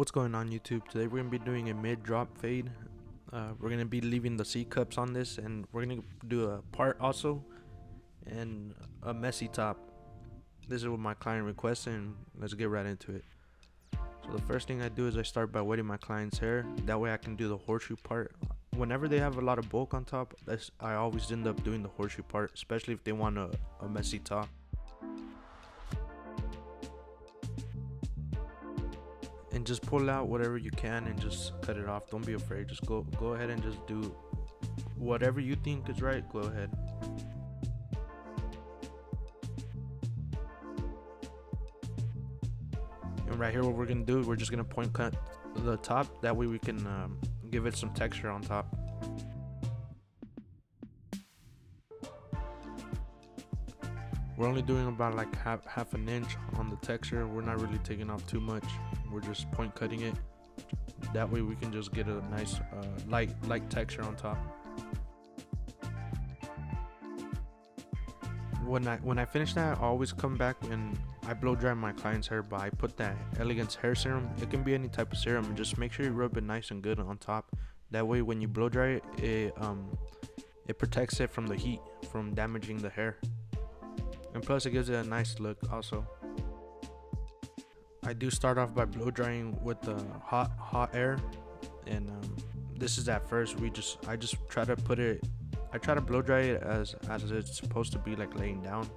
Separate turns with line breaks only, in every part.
What's going on YouTube? Today we're going to be doing a mid drop fade. Uh, we're going to be leaving the C cups on this and we're going to do a part also and a messy top. This is what my client requested and let's get right into it. So the first thing I do is I start by wetting my client's hair. That way I can do the horseshoe part. Whenever they have a lot of bulk on top, I always end up doing the horseshoe part, especially if they want a, a messy top. And just pull out whatever you can and just cut it off. Don't be afraid. Just go go ahead and just do whatever you think is right. Go ahead. And right here what we're gonna do we're just gonna point cut the top. That way we can um, give it some texture on top we're only doing about like half half an inch on the texture. We're not really taking off too much. We're just point cutting it. That way we can just get a nice uh, light light texture on top. When I when I finish that I always come back and I blow dry my client's hair but I put that elegance hair serum. It can be any type of serum. Just make sure you rub it nice and good on top. That way when you blow dry it it um it protects it from the heat from damaging the hair and plus it gives it a nice look also. I do start off by blow drying with the hot hot air. And um, this is at first we just I just try to put it I try to blow dry it as as it's supposed to be like laying down.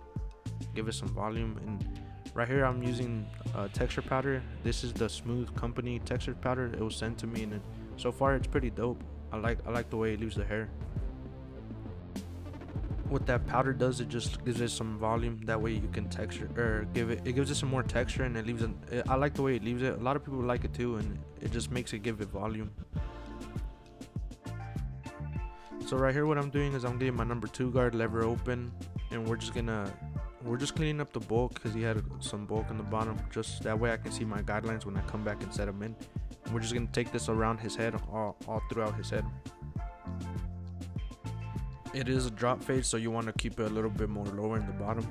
Give it some volume. And right here I'm using uh, texture powder. This is the Shmooth company texture powder it was sent to me. And it, so far it's pretty dope. I like I like the way it leaves the hair what that powder does it just gives it some volume. That way you can texture or give it it gives it some more texture and it leaves it i like the way it leaves it. A lot of people like it too and it just makes it give it volume. So right here what i'm doing is i'm getting my number two guard lever open and we're just gonna we're just cleaning up the bulk because he had some bulk in the bottom. Just that way i can see my guidelines when i come back and set them in. We're just gonna take this around his head all, all throughout his head it is a drop fade so you want to keep it a little bit more lower in the bottom.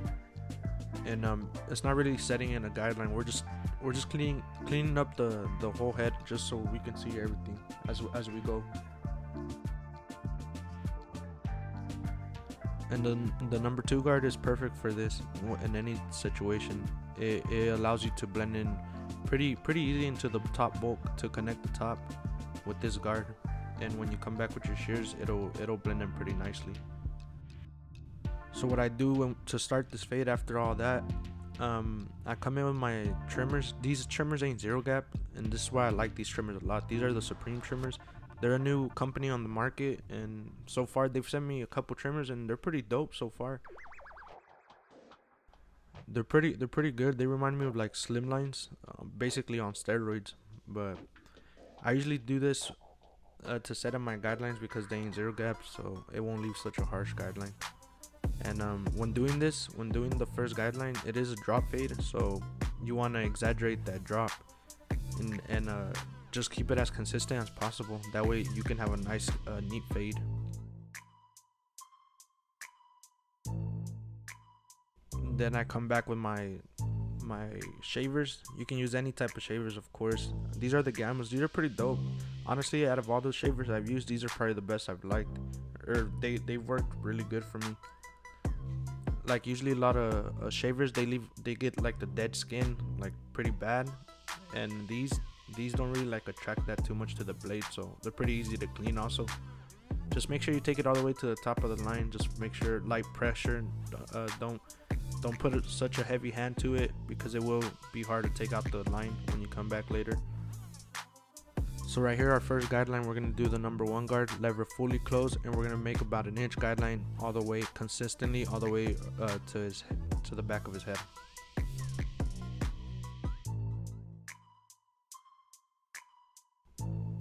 And um it's not really setting in a guideline we're just we're just cleaning cleaning up the the whole head just so we can see everything as as we go. And then the number two guard is perfect for this in any situation. It, it allows you to blend in pretty pretty easy into the top bulk to connect the top with this guard and when you come back with your shears it'll it'll blend in pretty nicely. So what I do to start this fade after all that um, I come in with my trimmers. These trimmers ain't zero gap and this is why I like these trimmers a lot. These are the Supreme trimmers. They're a new company on the market and so far they've sent me a couple trimmers and they're pretty dope so far. They're pretty they're pretty good. They remind me of like slimlines uh, basically on steroids but I usually do this uh, to set up my guidelines because they ain't zero gap, so it won't leave such a harsh guideline. And um, when doing this when doing the first guideline it is a drop fade so you want to exaggerate that drop and, and uh, just keep it as consistent as possible. That way you can have a nice uh, neat fade. Then I come back with my my shavers. You can use any type of shavers of course. These are the gammas. These are pretty dope honestly out of all those shavers i've used these are probably the best i've liked. Or they they worked really good for me. Like usually a lot of uh, shavers they leave they get like the dead skin like pretty bad. And these these don't really like attract that too much to the blade so they're pretty easy to clean also. Just make sure you take it all the way to the top of the line. Just make sure light pressure uh, don't don't put such a heavy hand to it because it will be hard to take out the line when you come back later so right here our first guideline we're to do the number one guard lever fully closed and we're to make about an inch guideline all the way consistently all the way uh, to his to the back of his head.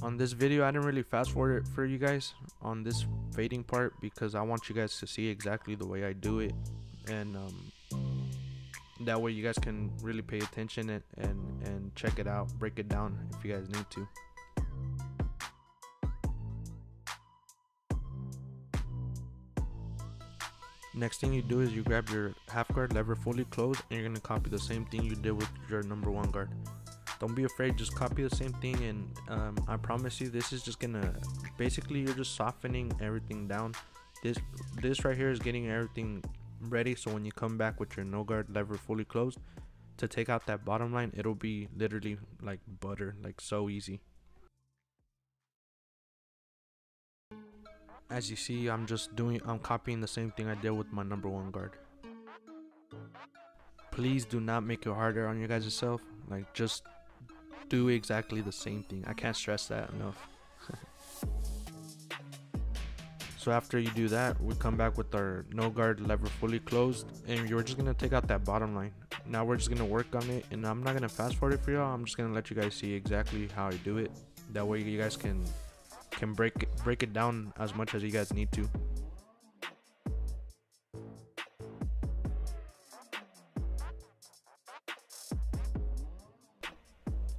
On this video I didn't really fast forward it for you guys on this fading part because I want you guys to see exactly the way I do it. And um, that way you guys can really pay attention and, and and check it out break it down if you guys need to next thing you do is you grab your half guard lever fully closed and you're going to copy the same thing you did with your number one guard. Don't be afraid just copy the same thing and um, i promise you this is just gonna basically you're just softening everything down. This this right here is getting everything ready so when you come back with your no guard lever fully closed to take out that bottom line it'll be literally like butter like so easy as you see i'm just doing i'm copying the same thing i did with my number one guard. Please do not make it harder on your guys yourself. like just do exactly the same thing. I can't stress that enough. So after you do that we come back with our no guard lever fully closed and you're just gonna take out that bottom line. Now we're just gonna work on it and i'm not gonna fast forward it for y'all. I'm just gonna let you guys see exactly how i do it. That way you guys can can break break it down as much as you guys need to.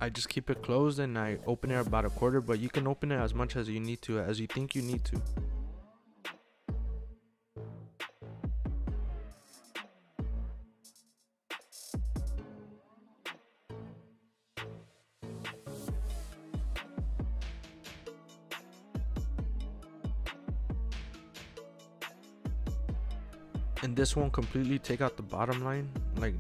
I just keep it closed and I open it about a quarter, but you can open it as much as you need to, as you think you need to. This won't completely take out the bottom line. Like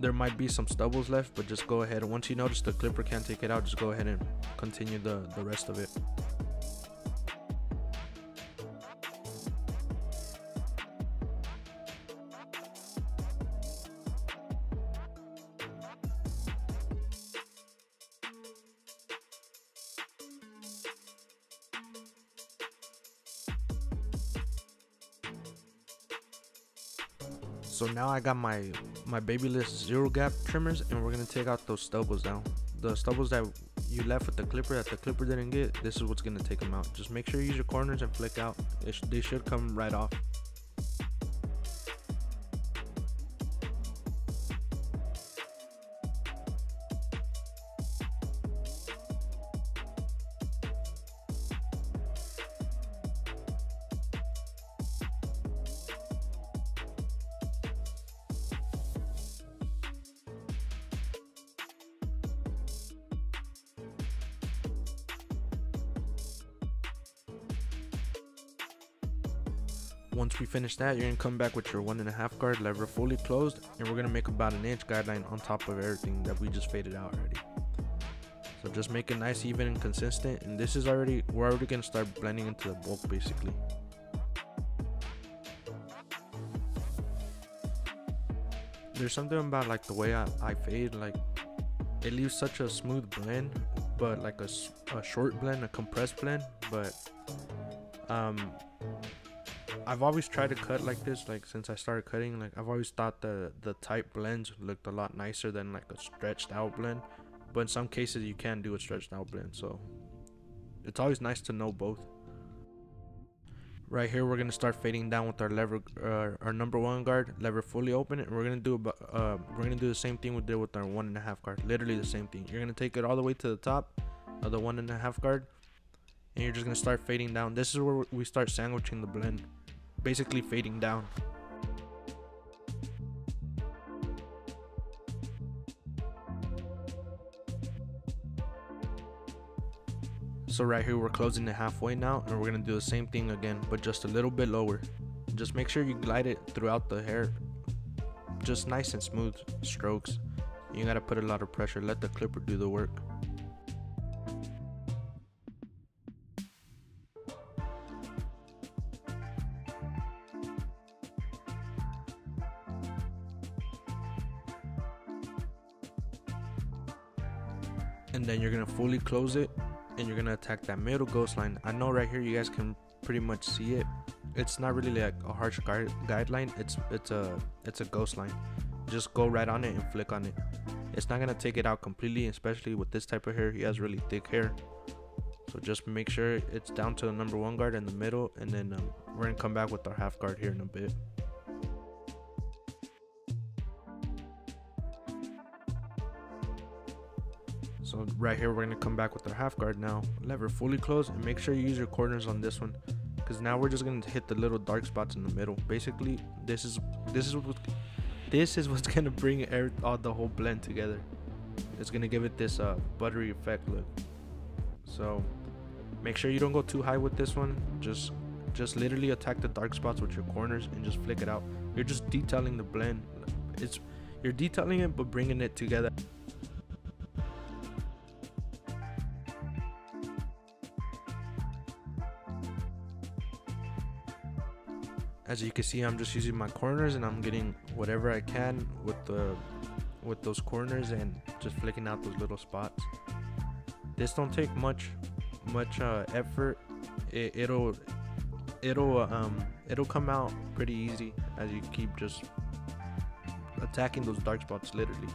there might be some stubbles left but just go ahead. Once you notice the clipper can't take it out just go ahead and continue the the rest of it so now I got my my Babyliss zero gap trimmers and we're gonna take out those stubbles now. The stubbles that you left with the clipper that the clipper didn't get this is what's gonna take them out. Just make sure you use your corners and flick out. Sh they should come right off Once we finish that, you're gonna come back with your one and a half guard lever fully closed, and we're gonna make about an inch guideline on top of everything that we just faded out already. So just make it nice, even, and consistent. And this is already, we're already gonna start blending into the bulk basically. There's something about like the way I, I fade, like it leaves such a smooth blend, but like a, a short blend, a compressed blend, but um I've always tried to cut like this, like since I started cutting. Like I've always thought the the tight blends looked a lot nicer than like a stretched out blend. But in some cases, you can do a stretched out blend, so it's always nice to know both. Right here, we're gonna start fading down with our lever, uh, our number one guard, lever fully open, and we're gonna do about, uh, we're gonna do the same thing we did with our one and a half guard. Literally the same thing. You're gonna take it all the way to the top of the one and a half guard, and you're just gonna start fading down. This is where we start sandwiching the blend basically fading down. So right here we're closing it halfway now and we're gonna do the same thing again but just a little bit lower. Just make sure you glide it throughout the hair just nice and smooth strokes. You gotta put a lot of pressure, let the clipper do the work. Fully close it and you're gonna attack that middle ghost line. I know right here you guys can pretty much see it. It's not really like a harsh guide guideline. It's it's a it's a ghost line. Just go right on it and flick on it. It's not gonna take it out completely especially with this type of hair. He has really thick hair. So just make sure it's down to the number one guard in the middle and then um, we're gonna come back with our half guard here in a bit right here, we're gonna come back with our half guard now. Lever fully closed and make sure you use your corners on this one. Cause now we're just gonna hit the little dark spots in the middle. Basically, this is this is what this is what's gonna bring air, all the whole blend together. it's gonna give it this uh, buttery effect look. So make sure you don't go too high with this one. Just just literally attack the dark spots with your corners and just flick it out. You're just detailing the blend. It's you're detailing it but bringing it together. As you can see, I'm just using my corners and I'm getting whatever I can with the with those corners and just flicking out those little spots. This don't take much much uh, effort. It, it'll it'll um it'll come out pretty easy as you keep just attacking those dark spots literally.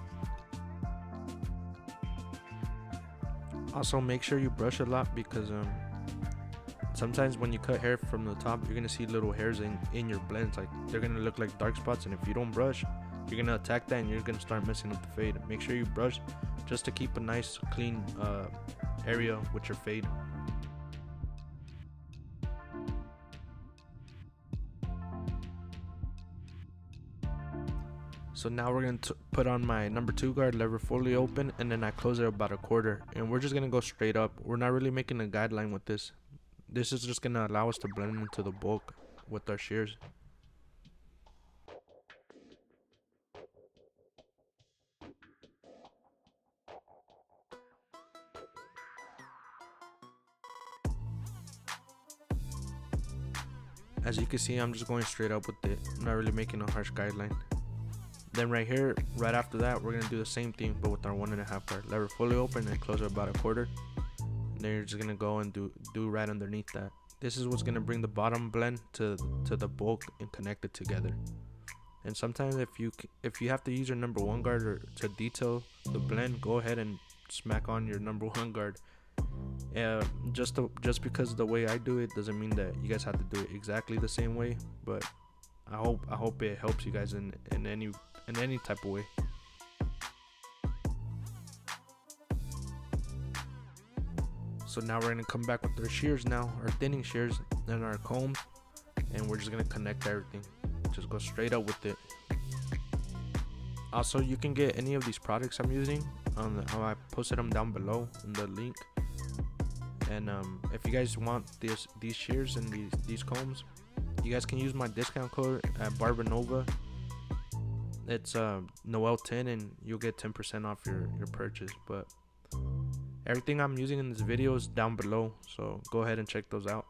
Also make sure you brush a lot because um sometimes when you cut hair from the top you're gonna see little hairs in, in your blends like they're gonna look like dark spots and if you don't brush you're gonna attack that and you're gonna start messing up the fade. Make sure you brush just to keep a nice clean uh, area with your fade. So now we're going to put on my number two guard lever fully open and then I close it about a quarter and we're just going to go straight up. We're not really making a guideline with this. This is just going to allow us to blend into the bulk with our shears. As you can see, I'm just going straight up with it. I'm not really making a harsh guideline. Then right here, right after that, we're gonna do the same thing, but with our one and a half guard. Lever fully open and close it about a quarter. Then you're just gonna go and do do right underneath that. This is what's gonna bring the bottom blend to to the bulk and connect it together. And sometimes if you if you have to use your number one guard or to detail the blend, go ahead and smack on your number one guard. Uh, just to, just because the way I do it doesn't mean that you guys have to do it exactly the same way. But I hope I hope it helps you guys in in any in any type of way. So now we're gonna come back with our shears now, our thinning shears and our comb, and we're just gonna connect everything. Just go straight up with it. Also, you can get any of these products I'm using. Um, I posted them down below in the link. And um, if you guys want this these shears and these these combs, you guys can use my discount code at Barbernova it's uh, Noel 10 and you'll get 10% off your, your purchase. But everything I'm using in this video is down below, so go ahead and check those out.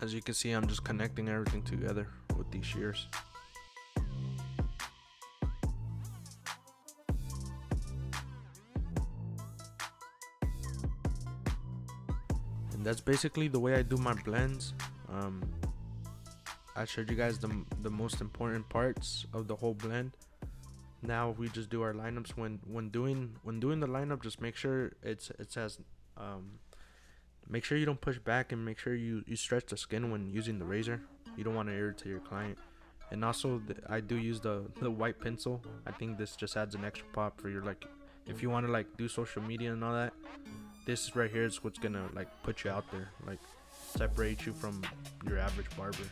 As you can see, I'm just connecting everything together with these shears. That's basically the way I do my blends. Um, I showed you guys the, the most important parts of the whole blend. Now we just do our lineups. When when doing when doing the lineup, just make sure it's it says um, make sure you don't push back and make sure you you stretch the skin when using the razor. You don't want to irritate your client. And also, the, I do use the the white pencil. I think this just adds an extra pop for your like if you want to like do social media and all that this right here is what's gonna like put you out there, like separate you from your average barber.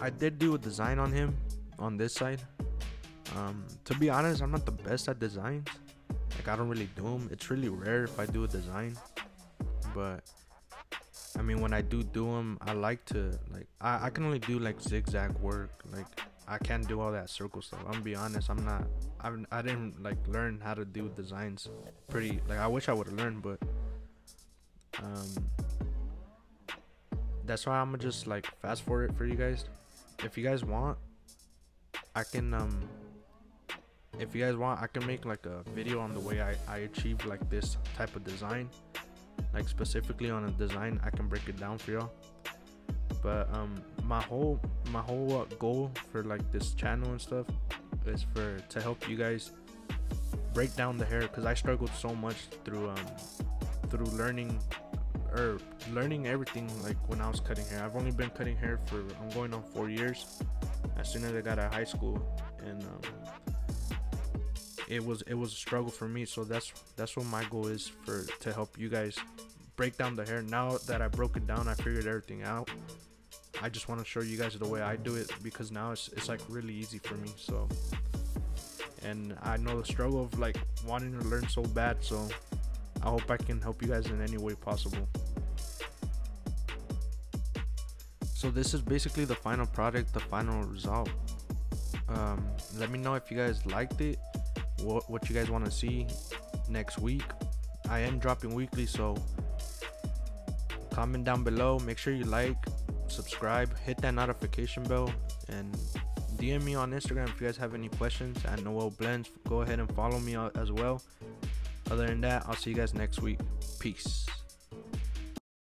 I did do a design on him on this side. Um, to be honest, I'm not the best at designs. Like I don't really do them. It's really rare if I do a design, but I mean when I do do them, I like to like I, I can only do like zigzag work. Like I can't do all that circle stuff. I'm gonna be honest. I'm not. I I didn't like learn how to do designs. Pretty like I wish I would have learned, but um, that's why I'm gonna just like fast forward it for you guys. If you guys want, I can um. If you guys want, I can make like a video on the way I I achieved like this type of design, like specifically on a design. I can break it down for y'all but um my whole my whole uh, goal for like this channel and stuff is for to help you guys break down the hair because i struggled so much through um through learning or learning everything like when i was cutting hair i've only been cutting hair for i'm going on four years as soon as i got out of high school and um, it was it was a struggle for me. So that's that's what my goal is for to help you guys break down the hair. Now that I broke it down, I figured everything out. I just want to show you guys the way I do it because now it's it's like really easy for me. So and I know the struggle of like wanting to learn so bad. So I hope I can help you guys in any way possible. So this is basically the final product, the final result. Um, let me know if you guys liked it, what what you guys want to see next week. I am dropping weekly, so comment down below. Make sure you like, subscribe, hit that notification bell, and DM me on Instagram if you guys have any questions at Noel Blends. Go ahead and follow me as well. Other than that, I'll see you guys next week. Peace.